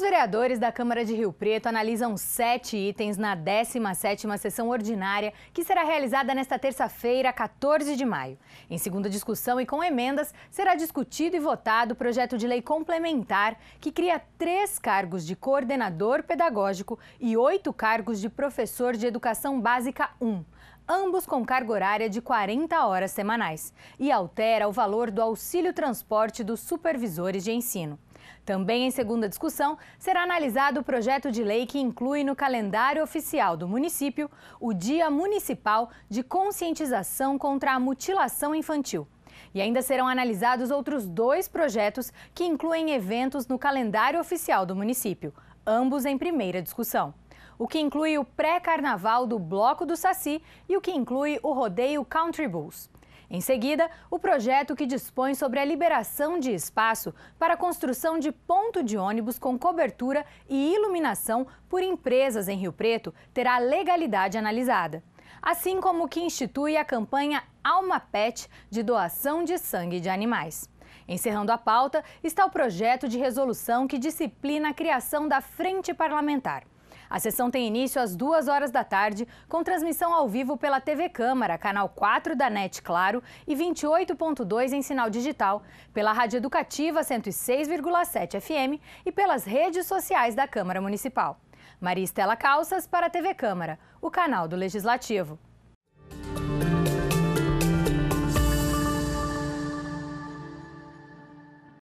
vereadores da Câmara de Rio Preto analisam sete itens na 17ª sessão ordinária, que será realizada nesta terça-feira, 14 de maio. Em segunda discussão e com emendas, será discutido e votado o projeto de lei complementar que cria três cargos de coordenador pedagógico e oito cargos de professor de educação básica 1 ambos com carga horária de 40 horas semanais, e altera o valor do auxílio transporte dos supervisores de ensino. Também em segunda discussão, será analisado o projeto de lei que inclui no calendário oficial do município o Dia Municipal de Conscientização contra a Mutilação Infantil. E ainda serão analisados outros dois projetos que incluem eventos no calendário oficial do município, ambos em primeira discussão. O que inclui o pré-carnaval do Bloco do Saci e o que inclui o rodeio Country Bulls. Em seguida, o projeto que dispõe sobre a liberação de espaço para a construção de ponto de ônibus com cobertura e iluminação por empresas em Rio Preto terá legalidade analisada. Assim como o que institui a campanha Alma Pet de doação de sangue de animais. Encerrando a pauta está o projeto de resolução que disciplina a criação da Frente Parlamentar. A sessão tem início às duas horas da tarde, com transmissão ao vivo pela TV Câmara, canal 4 da NET Claro e 28.2 em sinal digital, pela Rádio Educativa 106,7 FM e pelas redes sociais da Câmara Municipal. Maria Estela Calças para a TV Câmara, o canal do Legislativo.